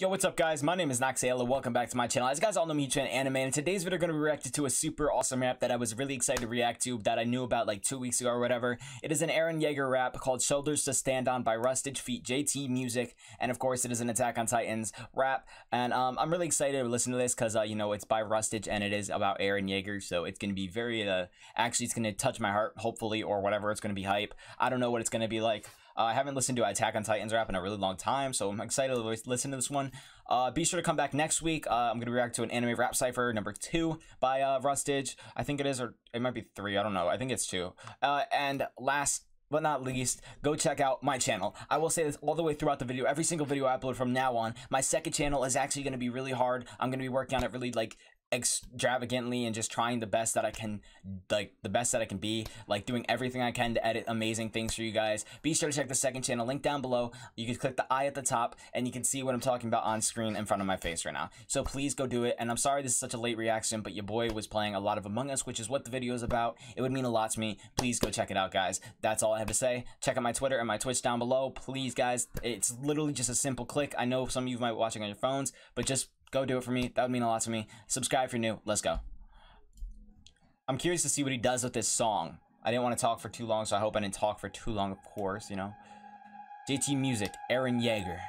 Yo, what's up guys? My name is Naksaol. Welcome back to my channel. As you guys all know me, Chan Anime, and today's video are going to be reacted to a super awesome rap that I was really excited to react to that I knew about like two weeks ago or whatever. It is an Eren Jaeger rap called Shoulders to Stand On by Rustage feat JT Music, and of course it is an Attack on Titans rap, and um, I'm really excited to listen to this because, uh, you know, it's by Rustage and it is about Eren Jaeger, so it's going to be very, uh, actually it's going to touch my heart, hopefully, or whatever, it's going to be hype. I don't know what it's going to be like. Uh, I haven't listened to Attack on Titans rap in a really long time, so I'm excited to listen to this one. Uh, be sure to come back next week. Uh, I'm going to react to an anime rap cipher number two by uh, Rustage. I think it is, or it might be three. I don't know. I think it's two. Uh, and last but not least, go check out my channel. I will say this all the way throughout the video. Every single video I upload from now on, my second channel is actually going to be really hard. I'm going to be working on it really like extravagantly and just trying the best that I can, like the best that I can be, like doing everything I can to edit amazing things for you guys. Be sure to check the second channel, link down below. You can click the eye at the top and you can see what I'm talking about on screen in front of my face right now. So please go do it. And I'm sorry this is such a late reaction, but your boy was playing a lot of Among Us, which is what the video is about. It would mean a lot to me. Please go check it out, guys. That's all I have to say. Check out my Twitter and my Twitch down below. Please, guys. It's literally just a simple click. I know some of you might be watching on your phones, but just Go do it for me. That would mean a lot to me. Subscribe if you're new. Let's go. I'm curious to see what he does with this song. I didn't want to talk for too long, so I hope I didn't talk for too long, of course, you know. JT Music, Eren Jaeger.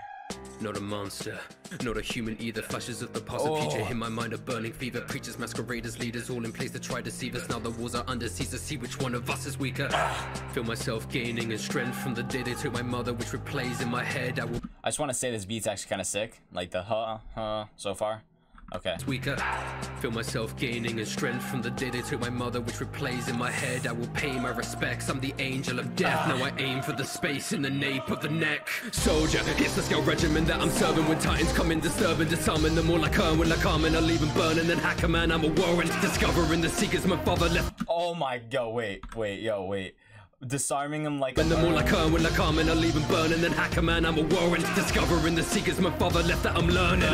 Not a monster, not a human either. Flashes of the past and future oh. in my mind of burning fever. Preachers, masqueraders, leaders, all in place to try to deceive us. Now the walls are under siege to see which one of us is weaker. Feel myself gaining in strength from the day they took my mother, which replays in my head. I will. I just want to say this beat's actually kind of sick, like the huh huh so far. Okay. Weaker. Feel myself gaining in strength from the day they took my mother, which replays in my head. I will pay my respects. I'm the angel of death. Now I aim for the space in the nape of the neck. Soldier, it's the Scout Regiment that I'm serving when titans come in, disturbing, disarming them all like Erwin, like Armin. I leave them burning, then hacker man, I'm a warrant. Discovering the seekers my father left. Oh my god, wait, wait, yo, wait disarming him like. When the more like like Armin, I come, and I leave him burning. Then hacker man, I'm a warrant. Discovering the secrets my father left that I'm learning.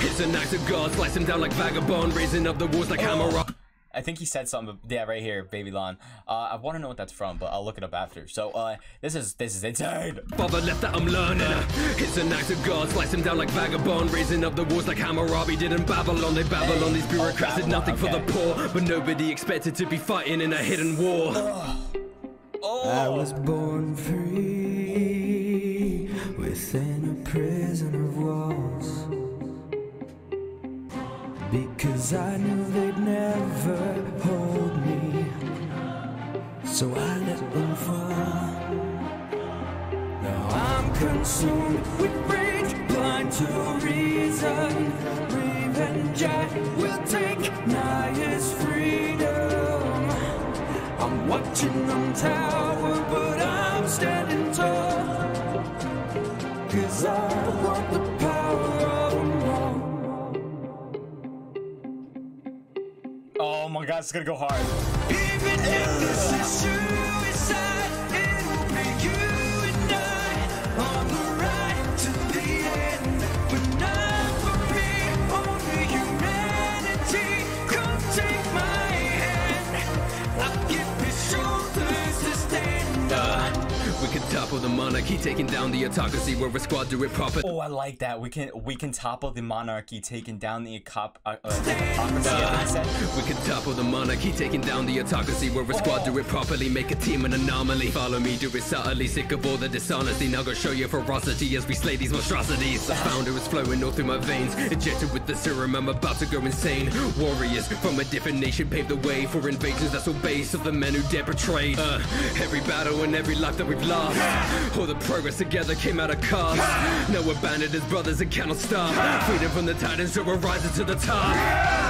It's an act of God, slice him down like vagabond, raising up the walls like hammer rock. I think he said something. Yeah, right here, Babylon. Uh, I want to know what that's from, but I'll look it up after. So, uh, this is this is insane. Father left that I'm learning. It's an act of God, slice him down like vagabond, raising up the walls like Hammurabi did in Babylon. They Babylon, these bureaucrats did nothing okay. for the poor, but nobody expected to be fighting in a hidden war. Oh. I was born free within a prison of walls. Because I knew they'd never hold me. So I let them fall. Now I'm consumed with rage, blind to reason. Revenge I will take, Naya's Them tower, but I'm standing tall. Cause I want the power of them all. Oh my god, it's gonna go hard. Topple the monarchy, taking down the autocracy where a squad do it proper. Oh, I like that. We can we can topple the monarchy, taking down the cop uh, uh, autocracy. Uh, we can topple the monarchy, taking down the autocracy where a squad do it properly, make a team an anomaly. Follow me, do it subtly, sick of all the dishonesty. Now go show your ferocity as we slay these monstrosities. The founder is flowing all through my veins, injected with the serum. I'm about to go insane. Warriors from a different nation pave the way for invasions that's all base of the men who dare betrayed. Uh, every battle and every life that we've lost. All the progress together came out of cost. Now we're banded as brothers and cannot stop. Freedom from the titans, so we're rising to the top.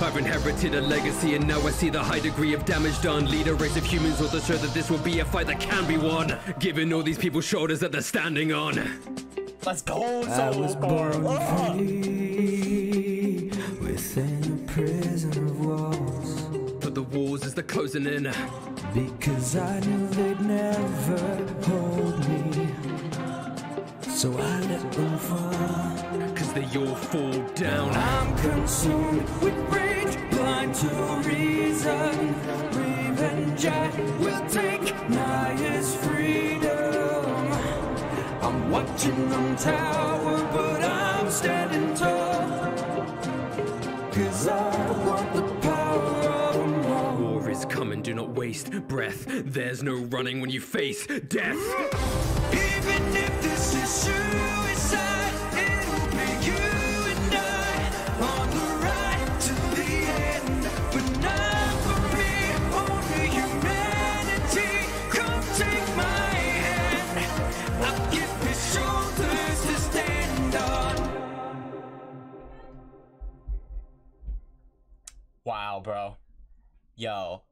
I've inherited a legacy and now I see the high degree of damage done. Lead a race of humans all to show that this will be a fight that can be won. Given all these people's shoulders that they're standing on. Let's go, so I was born ah! free Within a prison of walls. But the walls is they're closing in. Because I knew they'd never hold me So I let them fall Cause they all fall down I'm consumed with rage Blind to reason Revenge I will take Naya's freedom I'm watching them tower But I'm standing tall. Cause I want the power of them all. War is coming, do not waste breath. There's no running when you face death. Even if this is suicide, it'll be you and I on the ride to the end. But not for me, only humanity. Come take my hand. I'll give you shoulders to stand on. Wow, bro. Yo.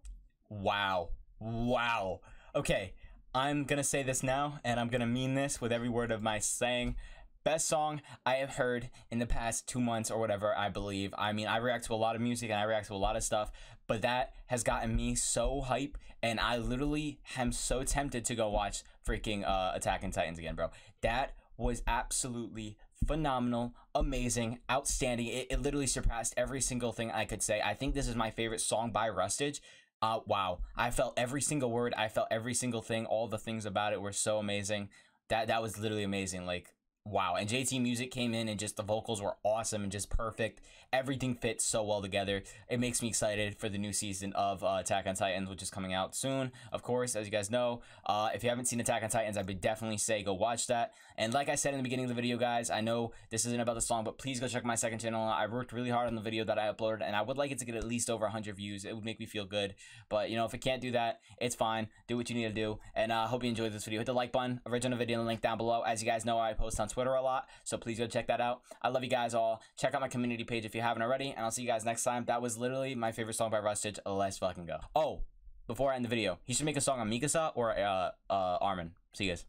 Wow. Wow. Okay, I'm gonna say this now, and I'm gonna mean this with every word of my saying. Best song I have heard in the past two months or whatever, I believe. I mean, I react to a lot of music and I react to a lot of stuff, but that has gotten me so hype, and I literally am so tempted to go watch freaking uh, Attack on Titans again, bro. That was absolutely phenomenal, amazing, outstanding. It, it literally surpassed every single thing I could say. I think this is my favorite song by Rustage. Uh, wow, I felt every single word. I felt every single thing. All the things about it were so amazing. That that was literally amazing. Like wow. And JT Music came in and just the vocals were awesome and just perfect. Everything fits so well together. It makes me excited for the new season of uh, Attack on Titans, which is coming out soon. Of course, as you guys know, uh, if you haven't seen Attack on Titans, I would definitely say go watch that. And like I said in the beginning of the video, guys, I know this isn't about the song, but please go check my second channel. I worked really hard on the video that I uploaded, and I would like it to get at least over 100 views. It would make me feel good. But, you know, if it can't do that, it's fine. Do what you need to do. And I uh, hope you enjoyed this video. Hit the like button, original video link down below. As you guys know, I post on Twitter a lot, so please go check that out. I love you guys all. Check out my community page if you haven't already, and I'll see you guys next time. That was literally my favorite song by Rustage. Let's fucking go. Oh, before I end the video, he should make a song on Mikasa or uh, uh, Armin. See you guys.